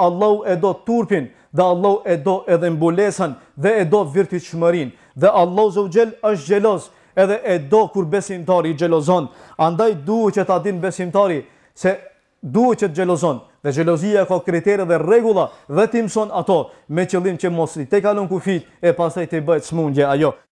Allahu e do turpin dhe Allahu e do edhe mbulesën dhe e do virtytshmërinë dhe Allahu azze ue xhel është xheloz edhe e do kur besimtari xhelozon andaj duhet që ta din besimtari se duhet që të xhelozon dhe xhelozia ka kritere dhe rregulla dhe t'i mëson ato me qëllim që mos i tejkalon kufijtë e pastaj të bëhet sëmundje ajo